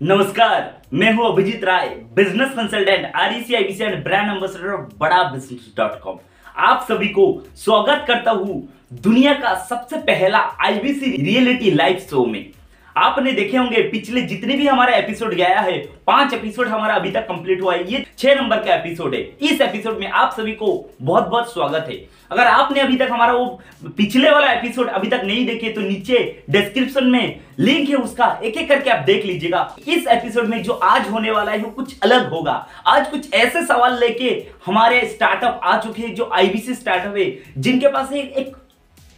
नमस्कार, मैं हूँ Abhijit Rai business consultant REC and brand ambassador of Bada Business dot com आप सभी को स्वागत करता हूँ दुनिया का सबसे पहला आईबीसी रियलिटी लाइव शो में। आपने देखे होंगे, पिछले जितने भी हमारा एपिसोड गया है, पाँच एपिसोड हमारा अभी तक कंप्लीट हुआ है, ये छह नंबर का एपिसोड है। इस एपिसोड में आप सभी को बहुत बहुत स्वागत है। अगर आपने अभी तक हमारा वो पिछले वाला एपिसोड अभी तक नहीं देखे तो नीचे डिस्क्रिप्शन में लिंक है उसका एक एक करके आप देख लीजिएगा। इस एपिसोड में जो आज होने वाला है, वो कुछ अलग होगा। आज कुछ ऐसे सवाल लेके हमारे स्टार्टअप आ चुके हैं, जो आईबीसी स्टार्टअप है, जिनके पास है एक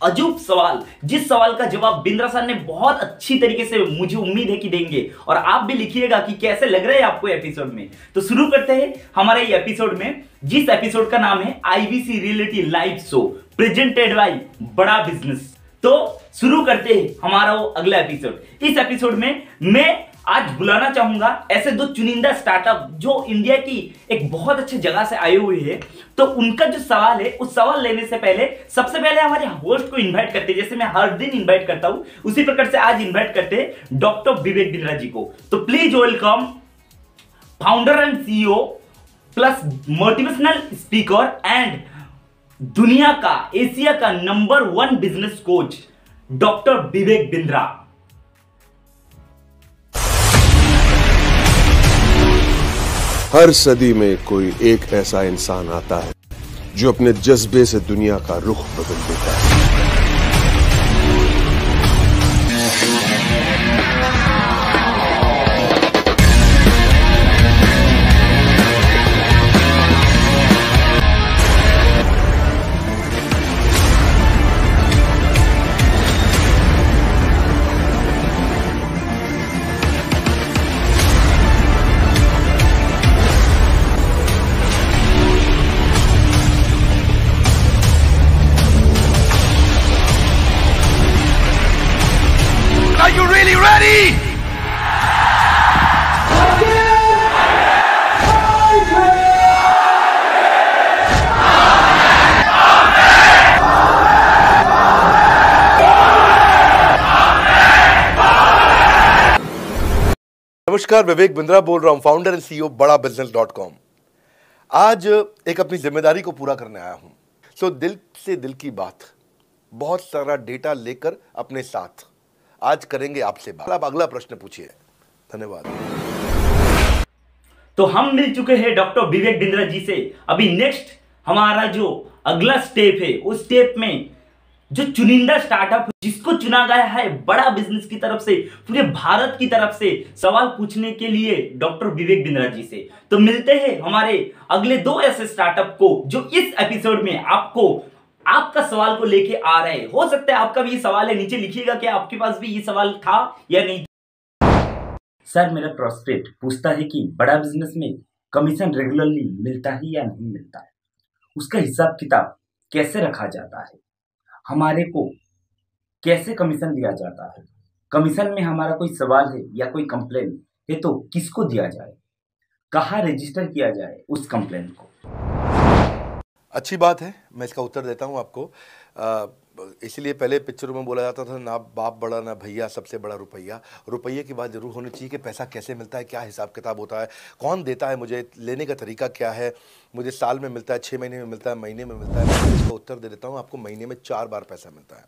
अजूब सवाल। जिस सवाल का जवाब बिंद्रा सर ने बहुत अच्छी तरीके से मुझे उम्मीद है कि देंगे, और आप भी लिखिएगा कि कैसे लग रहे हैं आपको एपिसोड में। तो शुरू करते हैं हमारे ये एपिसोड में। जिस एपिसोड का नाम है IBC reality live show presented by Bada Business तो शुरू करते हैं हमारा वो अगला एपिसोड इस एपिसोड में मैं आज बुलाना चाहूँगा ऐसे दो चुनिंदा स्टार्टअप जो इंडिया की एक बहुत अच्छी जगह से आए हुए हैं। तो उनका जो सवाल है, उस सवाल लेने से पहले सबसे पहले हमारे होस्ट को इनवाइट करते हैं, जैसे मैं हर दिन इनवाइट करता हूँ, उसी प्रकार से आज इनवाइट करते हैं डॉक्टर विवेक बिंद्रा जी को। तो please welcome founder and CEO plus motivational speaker and दुनिया का एशिया का number one business coach doctor Vivek Bindra हर सदी में कोई एक ऐसा इंसान आता है जो अपने जज्बे से दुनिया का रुख बदल देता है। नमस्कार, विवेक बिंद्रा बोल रहा हूँ founder and CEO Bada Business dot com आज एक अपनी ज़िम्मेदारी को पूरा करने आया हूँ। सो दिल से दिल की बात, बहुत सारा डेटा लेकर अपने साथ। आज करेंगे आपसे बात। आप अगला प्रश्न पूछिए। धन्यवाद। तो हम मिल चुके हैं डॉक्टर विवेक बिंद्रा जी से। अभी नेक्स्ट हमारा जो अगला स्टेप है, उस स्टेप में जो चुनिंदा स्टार्टअप जिसको चुना गया है बड़ा बिज़नेस की तरफ़ से, पूरे भारत की तरफ़ से, सवाल पूछने के लिए डॉक्टर विवेक बिंद्रा जी से। तो मिलते हैं हमारे अगले दो ऐसे स्टार्टअप को, जो इस एपिसोड में आपको, आपका सवाल को लेके आ रहे हैं। हो सकता है आपका भी ये सवाल है, नीचे लिखिएगा कि आपके पास भी ये सवाल था या नहीं। सर, मेरा प्रोस्पेक्ट पूछता है कि बड़ा बिज़नेस में कमीशन रेगुलरली मिलता है या नहीं मिलता है? उसका हिसाब किताब कैसे रखा जाता है? हमारे को कैसे कमीशन दिया जाता है? कमीशन में हमारा कोई सवाल है या कोई कंप्लेन है तो किसको दिया जाए? कहाँ रजिस्टर किया जाए उस कंप्लेन को? अच्छी बात है मैं इसका उत्तर देता हूँ आपको। अ, इसीलिए पहले पिक्चरों में बोला जाता था, ना बाप बड़ा, ना भैया, सबसे बड़ा रुपया। रुपये की बात ज़रूर होनी चाहिए कि पैसा कैसे मिलता है, क्या हिसाब किताब होता है, कौन देता है मुझे, लेने का तरीका क्या है, मुझे साल में मिलता है छः महीने में मिलता है, महीने में मिलता है, मैं इसका उत्तर दे देता हूँ, आपको महीने में चार बार पैसा मिलता है।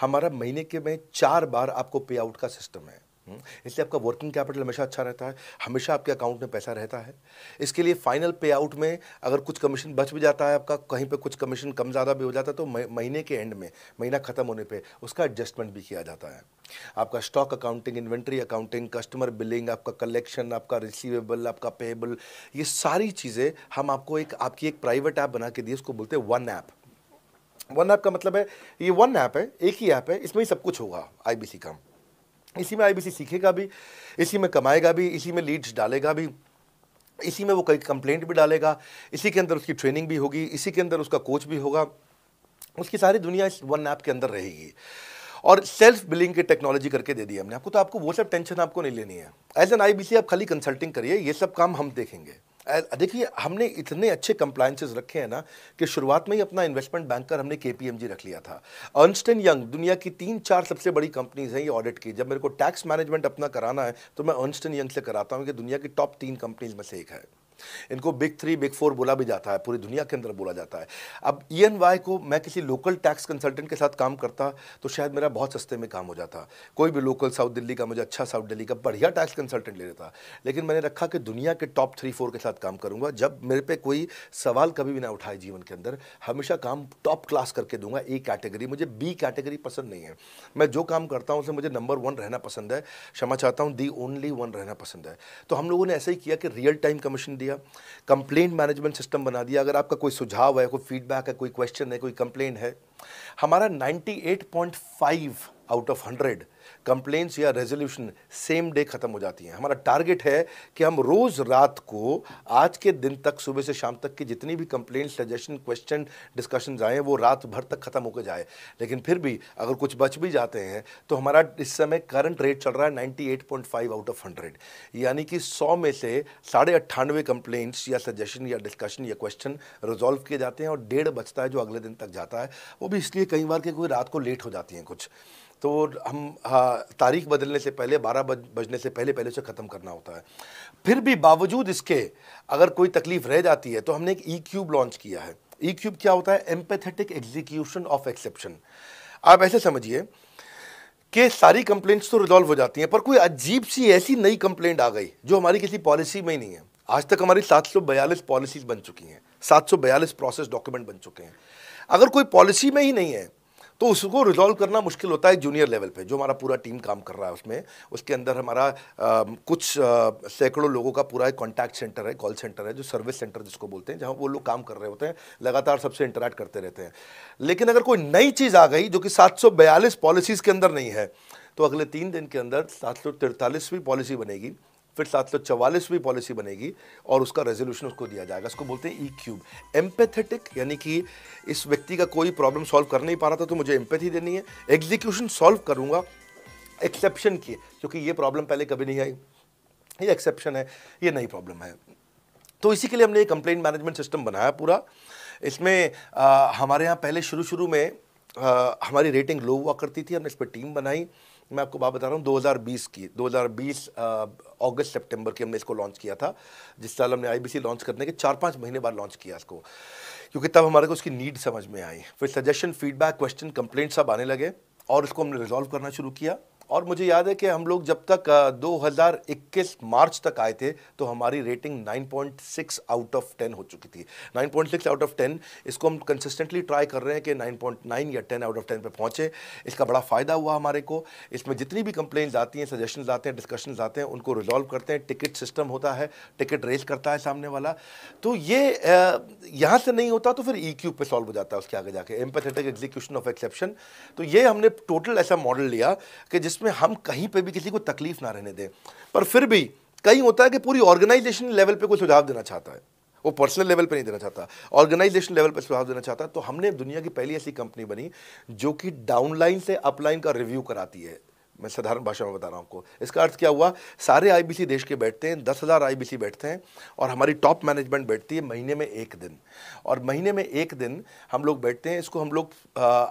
हमारा महीने के में चार बार आपको पे आउट का सिस्टम है। इसलिए आपका वर्किंग कैपिटल हमेशा अच्छा रहता है, हमेशा आपके अकाउंट में पैसा रहता है। इसके लिए फाइनल पे आउट में अगर कुछ कमीशन बच भी जाता है आपका, कहीं पे कुछ कमीशन कम ज़्यादा भी हो जाता है तो महीने के एंड में, महीना ख़त्म होने पे उसका एडजस्टमेंट भी किया जाता है। आपका stock accounting inventory accounting customer billing आपका कलेक्शन आपका रिसीवेबल आपका पेएबल ये सारी चीज़ें हम आपको एक, आपकी एक प्राइवेट ऐप बना के दिए, उसको बोलते हैं वन ऐप वन ऐप का मतलब है, ये वन ऐप है, एक ही ऐप है, इसमें ही सब कुछ होगा आईबीसी का। इसी में आईबीसी सीखेगा भी, इसी में कमाएगा भी, इसी में लीड्स डालेगा भी, इसी में वो कई कंप्लेंट भी डालेगा, इसी के अंदर उसकी ट्रेनिंग भी होगी, इसी के अंदर उसका कोच भी होगा, उसकी सारी दुनिया इस वन ऐप के अंदर रहेगी। और सेल्फ बिलिंग की टेक्नोलॉजी करके दे दी हमने। आपको तो आपको वो सब टेंशन आपको नहीं लेनी है। एज एन आईबीसी आप खाली कंसल्टिंग करिए, ये सब काम हम देखेंगे। देखिए, हमने इतने अच्छे कंप्लाइंसेज रखे हैं ना कि शुरुआत में ही अपना इन्वेस्टमेंट बैंकर हमने के रख लिया था। अर्नस्ट यंग दुनिया की तीन चार सबसे बड़ी कंपनीज़ हैं ये ऑडिट की। जब मेरे को टैक्स मैनेजमेंट अपना कराना है तो मैं अर्नस्ट यंग से कराता हूँ कि दुनिया की टॉप तीन कंपनीज़ में से एक है। इनको बिग थ्री बिग फोर बोला भी जाता है, पूरी दुनिया के अंदर बोला जाता है। अब ई एन वाई को मैं किसी लोकल टैक्स कंसल्टेंट के साथ काम करता तो शायद मेरा बहुत सस्ते में काम हो जाता। कोई भी लोकल साउथ दिल्ली का मुझे अच्छा साउथ दिल्ली का बढ़िया टैक्स कंसल्टेंट ले लेता। लेकिन मैंने रखा कि दुनिया के टॉप थ्री फोर के साथ काम करूँगा। जब मेरे पे कोई सवाल कभी भी ना उठाए जीवन के अंदर, हमेशा काम टॉप क्लास करके दूँगा। ए कैटेगरी मुझे बी कैटेगरी पसंद नहीं है। मैं जो काम करता हूँ, उसे मुझे नंबर वन रहना पसंद है। क्षमा चाहता हूँ दी ओनली वन रहना पसंद है। तो हम लोगों ने ऐसा ही किया कि रियल टाइम कमीशन दिया कंप्लेंट मैनेजमेंट सिस्टम बना दिया। अगर आपका कोई सुझाव है, कोई फीडबैक है, कोई क्वेश्चन है, कोई कंप्लेन है, हमारा 98.5 आउट ऑफ़ 100 कंप्लेंट्स या रेजोल्यूशन सेम डे खत्म हो जाती हैं। हमारा टारगेट है कि हम रोज रात को आज के दिन तक सुबह से शाम तक की जितनी भी कंप्लेंट सजेशन क्वेश्चन डिस्कशन आए वो रात भर तक खत्म होकर जाए। लेकिन फिर भी अगर कुछ बच भी जाते हैं तो हमारा इस समय करंट रेट चल रहा है 98.5 आउट ऑफ़ 100 यानी कि 100 में से साढ़े अट्ठानवे कंप्लेंट्स या सजेशन या डिस्कशन या क्वेश्चन रिजॉल्व किए जाते हैं और डेढ़ बचता है जो अगले दिन तक जाता है। वो भी इसलिए कई बार कि कोई रात को लेट हो जाती हैं कुछ। तो हम हाँ, तारीख बदलने से पहले बारह बज बजने से पहले पहले उसे ख़त्म करना होता है। फिर भी बावजूद इसके अगर कोई तकलीफ़ रह जाती है तो हमने एक ई क्यूब लॉन्च किया है। ई क्यूब क्या होता है? एम्पेथेटिक एग्जीक्यूशन ऑफ़ एक्सेप्शन आप ऐसे समझिए कि सारी कंप्लेंट्स तो रिजॉल्व हो जाती हैं पर कोई अजीब सी ऐसी नई कंप्लेंट आ गई जो हमारी किसी पॉलिसी में ही नहीं है। आज तक हमारी 742 पॉलिसीज़ बन चुकी हैं 742 प्रोसेस डॉक्यूमेंट बन चुके हैं। अगर कोई पॉलिसी में ही नहीं है तो उसको रिजॉल्व करना मुश्किल होता है जूनियर लेवल पे जो हमारा पूरा टीम काम कर रहा है उसमें। उसके अंदर हमारा आ, कुछ सैकड़ों लोगों का पूरा एक कॉन्टैक्ट सेंटर है कॉल सेंटर है जो सर्विस सेंटर जिसको बोलते हैं जहाँ वो लोग काम कर रहे होते हैं लगातार सबसे इंटरेक्ट करते रहते हैं। लेकिन अगर कोई नई चीज़ आ गई जो कि सात सौ बयालीस पॉलिसीज़ के अंदर नहीं है तो अगले तीन दिन के अंदर सात सौ पॉलिसी बनेगी। फिर सात सौ चवालीसवीं पॉलिसी बनेगी और उसका रेजोल्यूशन उसको दिया जाएगा। इसको बोलते हैं ई क्यूब एम्पेथेटिक यानी कि इस व्यक्ति का कोई प्रॉब्लम सॉल्व कर नहीं पा रहा था तो मुझे एम्पैथी देनी है। एग्जीक्यूशन सॉल्व करूँगा। एक्सेप्शन की क्योंकि ये प्रॉब्लम पहले कभी नहीं आई। ये एक्सेप्शन है ये नई प्रॉब्लम है। तो इसी के लिए हमने एक कंप्लेंट मैनेजमेंट सिस्टम बनाया पूरा। इसमें आ, हमारे यहाँ पहले शुरू शुरू में आ, हमारी रेटिंग लो हुआ करती थी। हमने इस पर टीम बनाई। मैं आपको बात बता रहा हूँ 2020 की। 2020 अगस्त, सितंबर की हमने इसको लॉन्च किया था, जिस साल हमने आईबीसी लॉन्च करने के चार पाँच महीने बाद लॉन्च किया इसको। क्योंकि तब हमारे को उसकी नीड समझ में आई। फिर सजेशन फीडबैक क्वेश्चन कंप्लेंट सब आने लगे और उसको हमने रिजॉल्व करना शुरू किया। और मुझे याद है कि हम लोग जब तक 2021 मार्च तक आए थे तो हमारी रेटिंग 9.6 आउट ऑफ़ 10 हो चुकी थी। 9.6 आउट ऑफ़ 10 इसको हम कंसिस्टेंटली ट्राई कर रहे हैं कि 9.9 या 10 आउट ऑफ़ 10 पे पहुँचे। इसका बड़ा फ़ायदा हुआ हमारे को। इसमें जितनी भी कंप्लेंट्स आती हैं सजेशन आते हैं डिस्कशन आते हैं, उनको रिजॉल्व करते हैं। टिकट सिस्टम होता है टिकट रेज करता है सामने वाला। तो ये यहाँ से नहीं होता तो फिर ई क्यू सॉल्व हो जाता है उसके आगे जाके। एम्पेथेटिक एग्जीक्यूशन ऑफ़ एक्सेप्शन तो ये हमने टोटल ऐसा मॉडल लिया कि जिस जिसमें हम कहीं पे भी किसी को तकलीफ़ ना रहने दें। पर फिर भी कहीं होता है कि पूरी ऑर्गेनाइजेशन लेवल पे कोई सुझाव देना चाहता है। वो पर्सनल लेवल पे नहीं देना चाहता। ऑर्गेनाइजेशन लेवल पे सुझाव देना चाहता तो हमने दुनिया की पहली ऐसी कंपनी बनी जो कि डाउनलाइन से अपलाइन का रिव्यू कराती है। मैं साधारण भाषा में बता रहा हूँ आपको। इसका अर्थ क्या हुआ? सारे आईबीसी देश के बैठते हैं, दस हज़ार आईबीसी बैठते हैं और हमारी टॉप मैनेजमेंट बैठती है महीने में एक दिन। और महीने में एक दिन हम लोग बैठते हैं, इसको हम लोग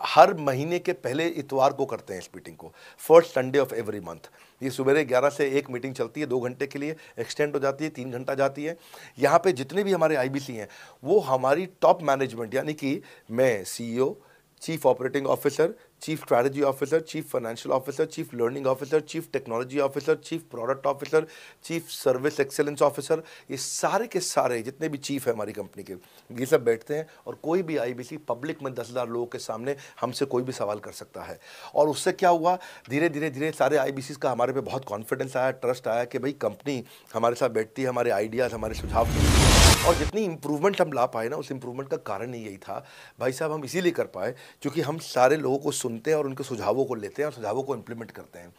हर महीने के पहले इतवार को करते हैं इस मीटिंग को। First Sunday of every month ये सुबह ग्यारह से एक मीटिंग चलती है, दो घंटे के लिए एक्सटेंड हो जाती है, तीन घंटा जाती है। यहाँ पर जितने भी हमारे आईबीसी हैं, वो हमारी टॉप मैनेजमेंट यानी कि मैं CEO chief operating officer chief strategy officer chief financial officer chief learning officer chief technology officer chief product officer chief service excellence officer ये सारे के सारे, जितने भी चीफ हैं हमारी कंपनी के, ये सब बैठते हैं और कोई भी आईबीसी पब्लिक में दस हज़ार लोगों के सामने हमसे कोई भी सवाल कर सकता है। और उससे क्या हुआ? धीरे धीरे धीरे सारे आई का हमारे पे बहुत कॉन्फिडेंस आया ट्रस्ट आया कि भाई कंपनी हमारे साथ बैठती है, हमारे आइडियाज़ हमारे सुझाव और जितनी इम्प्रूवमेंट हम ला पाए ना, उस इम्प्रूवमेंट का कारण ही यही था। भाई साहब, हम इसीलिए कर पाए क्योंकि हम सारे लोगों को सुनते हैं और उनके सुझावों को लेते हैं और सुझावों को इम्प्लीमेंट करते हैं।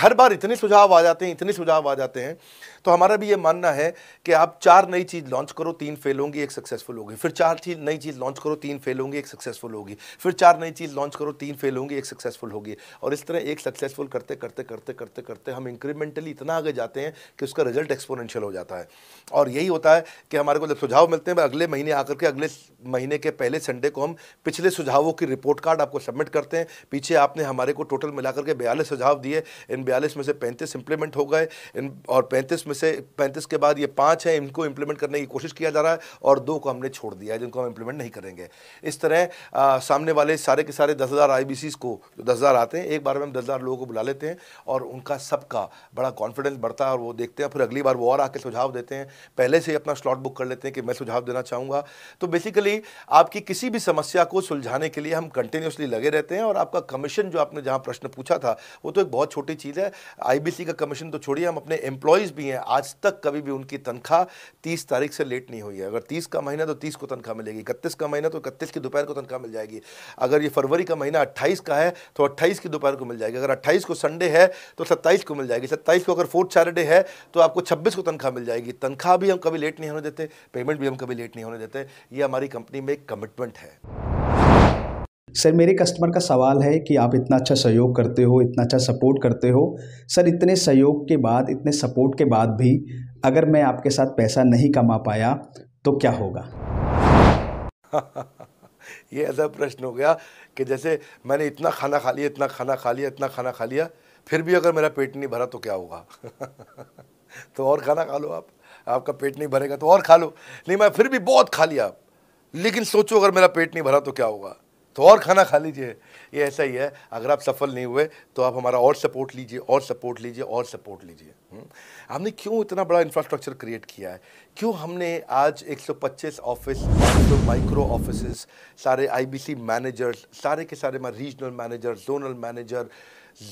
हर बार इतने सुझाव आ जाते हैं, इतने सुझाव आ जाते हैं। तो हमारा भी ये मानना है कि आप चार नई चीज़ लॉन्च करो, तीन फेल होंगी, एक सक्सेसफुल होगी। फिर चार चीज़, नई चीज़ लॉन्च करो, तीन फेल होंगी, एक सक्सेसफुल होगी। फिर चार नई चीज़ लॉन्च करो, तीन फेल होंगी, एक सक्सेसफुल होगी। और इस तरह एक सक्सेसफुल करते करते करते करते करते हम इंक्रीमेंटली इतना आगे जाते हैं कि उसका रिज़ल्ट एक्सपोनेंशियल हो जाता है। और यही होता है कि हमारे को जब सुझाव मिलते हैं अगले महीने आकर के, अगले महीने के पहले संडे को हम पिछले सुझावों की रिपोर्ट कार्ड आपको सबमिट करते हैं। पीछे आपने हमारे को टोटल मिलाकर के बयालीस सुझाव दिए। इन बयालीस में से पैंतीस इंप्लीमेंट हो गए। इन और पैंतीस में से पैंतीस के बाद ये पाँच हैं इनको इंप्लीमेंट करने की कोशिश किया जा रहा है और दो को हमने छोड़ दिया है जिनको हम इंप्लीमेंट नहीं करेंगे। इस तरह आ, सामने वाले सारे के सारे दस हज़ार आई को जो दस हज़ार आते हैं एक बार में हम दस हज़ार लोगों को बुला लेते हैं और उनका सबका बड़ा कॉन्फिडेंस बढ़ता है और वो देखते हैं फिर अगली बार वो और आके सुझाव देते हैं। पहले से ही अपना स्लॉट बुक कर लेते हैं कि मैं सुझाव देना चाहूँगा। तो बेसिकली आपकी किसी भी समस्या को सुलझाने के लिए हम कंटिन्यूसली लगे रहते हैं और आपका कमीशन जो आपने जहाँ प्रश्न पूछा था वो तो एक बहुत छोटी चीज़ है। आईबीसी का कमीशन तो छोड़िए, हम अपने एम्प्लॉयज़ भी हैं। आज तक कभी भी उनकी तनख्वाह तीस तारीख से लेट नहीं हुई है। अगर तीस का महीना तो तीस को तनख्वाह मिलेगी। इकतीस का महीना तो इकतीस की दोपहर को तनख्वाह मिल जाएगी। अगर ये फरवरी का महीना अट्ठाईस का है तो अट्ठाईस की दोपहर को मिल जाएगी। अगर अट्ठाईस को संडे है तो सत्ताईस को मिल जाएगी। सत्ताईस को अगर फोर्थ सैटरडे है तो आपको छब्बीस को तनख्वाह मिल जाएगी। तनख्वाह भी हम कभी लेट नहीं होने देते पेमेंट भी हम कभी लेट नहीं होने देते। ये हमारी कंपनी में एक कमिटमेंट है। सर मेरे कस्टमर का सवाल है कि आप इतना अच्छा सहयोग करते हो, इतना अच्छा सपोर्ट करते हो। सर इतने सहयोग के बाद, इतने सपोर्ट के बाद भी अगर मैं आपके साथ पैसा नहीं कमा पाया तो क्या होगा? ये ऐसा प्रश्न हो गया कि जैसे मैंने इतना खाना खा लिया, इतना खाना खा लिया, इतना खाना खा लिया, फिर भी अगर मेरा पेट नहीं भरा तो क्या होगा? तो और खाना खा लो आप। आपका पेट नहीं भरेगा तो और खा लो। नहीं, मैं फिर भी बहुत खा लिया। लेकिन सोचो, अगर मेरा पेट नहीं भरा तो क्या होगा? तो और खाना खा लीजिए ये ऐसा ही है अगर आप सफल नहीं हुए तो आप हमारा और सपोर्ट लीजिए, और सपोर्ट लीजिए, और सपोर्ट लीजिए। हमने क्यों इतना बड़ा इंफ्रास्ट्रक्चर क्रिएट किया है? क्यों हमने आज 125 ऑफ़िस तो माइक्रो ऑफ़िस सारे आईबीसी मैनेजर्स सारे के सारे regional manager zonal manager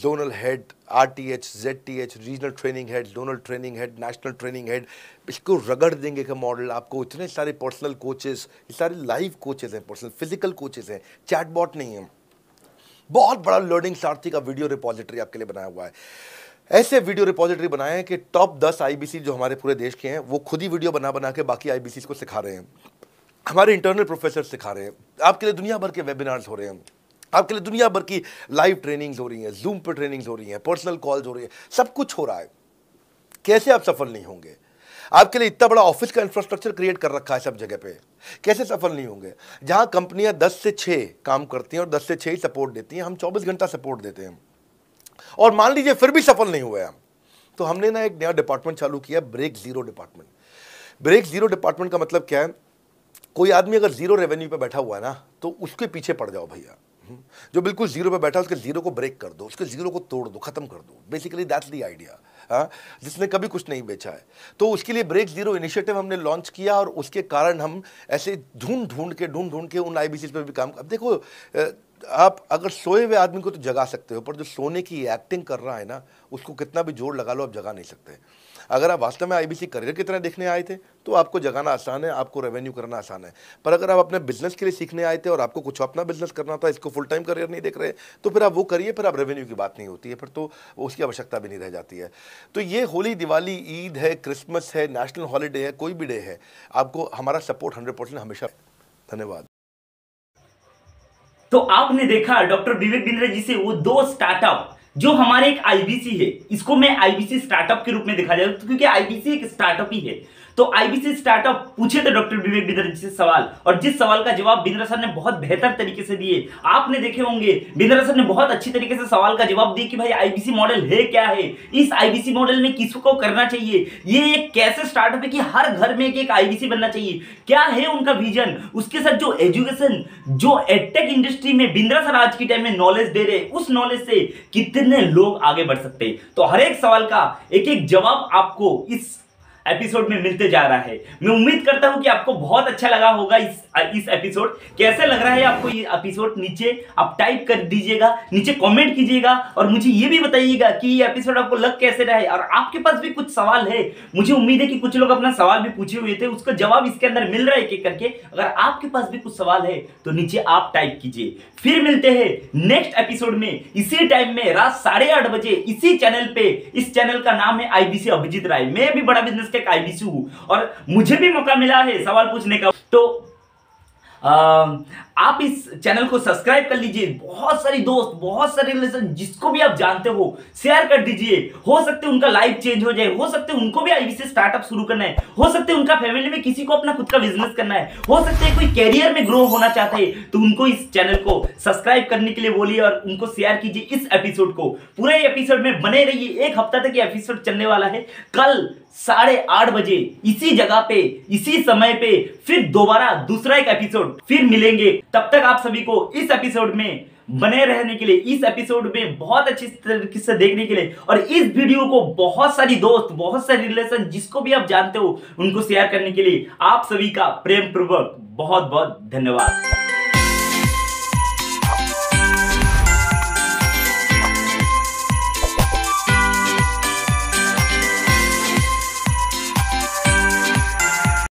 zonal head R T H Z T H regional training head zonal training head national training head इसको रगड़ देंगे का मॉडल आपको इतने सारे पर्सनल कोचेस ये सारे लाइव कोचेस हैं पर्सनल फ़िज़िकल कोचेस हैं। चैटबॉट नहीं है। बहुत बड़ा लर्निंग सारथी का वीडियो रिपोजिटरी आपके लिए बनाया हुआ है। ऐसे वीडियो रिपोजिटरी बनाए हैं कि टॉप दस आईबीसी जो हमारे पूरे देश के हैं, वो खुद ही वीडियो बना बना के बाकी आईबीसी को सिखा रहे हैं। हमारे इंटरनल प्रोफेसर सिखा रहे हैं। आपके लिए दुनिया भर के वेबिनार्स हो रहे हैं। आपके लिए दुनिया भर की लाइव ट्रेनिंग्स हो रही हैं जूम पर ट्रेनिंग्स हो रही हैं पर्सनल कॉल्स हो रही है, सब कुछ हो रहा है। कैसे आप सफल नहीं होंगे? आपके लिए इतना बड़ा ऑफ़िस का इंफ्रास्ट्रक्चर क्रिएट कर रखा है सब जगह पे। कैसे सफल नहीं होंगे? जहाँ कंपनियाँ 10 से 6 काम करती हैं और 10 से 6 ही सपोर्ट देती हैं, हम 24 घंटा सपोर्ट देते हैं। और मान लीजिए फिर भी सफल नहीं हुए हम तो हमने ना एक नया डिपार्टमेंट चालू किया break zero department break zero department का मतलब क्या है? कोई आदमी अगर ज़ीरो रेवेन्यू पे बैठा हुआ है ना तो उसके पीछे पड़ जाओ भैया। जो बिल्कुल ज़ीरो पे बैठा उसके ज़ीरो को ब्रेक कर दो, उसके ज़ीरो को तोड़ दो, खत्म कर दो। बेसिकली दैट्स दी आइडिया जिसने कभी कुछ नहीं बेचा है। तो उसके लिए ब्रेक ज़ीरो इनिशिएटिव हमने लॉन्च किया और उसके कारण हम ऐसे ढूंढ ढूंढ के ढूंढ ढूंढ के उन आई पे भी काम अब देखो आप अगर सोए हुए आदमी को तो जगा सकते हो, पर जो सोने की एक्टिंग कर रहा है ना, उसको कितना भी ज़ोर लगा लो, आप जगा नहीं सकते। अगर आप वास्तव में आईबीसी करियर की तरह देखने आए थे तो आपको जगाना आसान है, आपको रेवेन्यू करना आसान है। पर अगर आप अपने बिज़नेस के लिए सीखने आए थे और आपको कुछ अपना बिज़नेस करना था, इसको फुल टाइम करियर नहीं देख रहे तो फिर आप वो करिए, फिर आप रेवेन्यू की बात नहीं होती है, फिर तो उसकी आवश्यकता भी नहीं रह जाती है। तो ये होली, दिवाली, ईद है क्रिसमस है नेशनल हॉलीडे है, कोई भी डे है, आपको हमारा सपोर्ट हंड्रेड हमेशा। धन्यवाद। तो आपने देखा, डॉक्टर विवेक बिंद्रा जी से वो दो स्टार्टअप जो हमारे एक आईबीसी है, इसको मैं आईबीसी स्टार्टअप के रूप में दिखा जाए क्योंकि आईबीसी एक स्टार्टअप ही है। तो आईबीसी स्टार्टअप पूछे थे डॉक्टर विवेक बिंद्रा जी से सवाल, और जिस सवाल का जवाब बिंद्रा सर ने बहुत बेहतर तरीके से दिए, आपने देखे होंगे, बिंद्रा सर ने बहुत अच्छी तरीके से सवाल का जवाब दिया कि भाई आईबीसी मॉडल है क्या है? इस आईबीसी मॉडल में किसको करना चाहिए? ये एक कैसे स्टार्टअप है कि हर घर में एक आईबीसी बनना चाहिए? क्या है उनका विजन उसके साथ जो एजुकेशन जो एडटेक इंडस्ट्री में बिंद्रा सर आज के टाइम में नॉलेज दे रहे, उस नॉलेज से कितने लोग आगे बढ़ सकते हैं? तो हर एक सवाल का एक एक जवाब आपको इस एपिसोड में मिलते जा रहा है। मैं उम्मीद करता हूँ कि आपको बहुत अच्छा लगा होगा इस इस एपिसोड कैसे लग रहा है आपको ये एपिसोड नीचे आप टाइप कर दीजिएगा, नीचे कमेंट कीजिएगा और मुझे ये भी बताइएगा कि ये एपिसोड आपको लग कैसे रहा है। और आपके पास भी कुछ सवाल है। मुझे उम्मीद है कि कुछ लोग अपना सवाल भी पूछे हुए थे, उसका जवाब इसके अंदर मिल रहा है एक करके। अगर आपके पास भी कुछ सवाल है तो नीचे आप टाइप कीजिए। फिर मिलते हैं नेक्स्ट एपिसोड में, इसी टाइम में रात साढ़े बजे, इसी चैनल पे। इस चैनल का नाम है आईबीसी अभिजीत राय मैं भी बड़ा बिज़नेस का एक आईबीसी हूँ। और मुझे भी मौका मिला है सवाल पूछने का। तो आ, आप इस चैनल को सब्सक्राइब कर लीजिए। बहुत सारी दोस्त बहुत सारे रिलेशन जिसको भी आप जानते हो शेयर कर दीजिए। हो सकते उनका लाइफ चेंज हो जाए हो सकते उनको भी आईबीसी स्टार्टअप शुरू करना है हो सकते उनका फैमिली में किसी को अपना खुद का बिज़नेस करना है हो सकते कोई कैरियर में ग्रो होना चाहता है तो उनको इस चैनल को सब्सक्राइब करने के लिए बोलिए और उनको शेयर कीजिए इस एपिसोड को। पूरे एपिसोड में बने रहिए। एक हफ़्ता तक ये एपिसोड चलने वाला है। कल साढ़े आठ बजे इसी जगह पे, इसी समय पे फिर दोबारा दूसरा एक एपिसोड फिर मिलेंगे। तब तक आप सभी को इस एपिसोड में बने रहने के लिए, इस एपिसोड में बहुत अच्छी तरीके से देखने के लिए और इस वीडियो को बहुत सारी दोस्त, बहुत सारे रिलेशन जिसको भी आप जानते हो, उनको शेयर करने के लिए आप सभी का प्रेम पूर्वक बहुत बहुत धन्यवाद।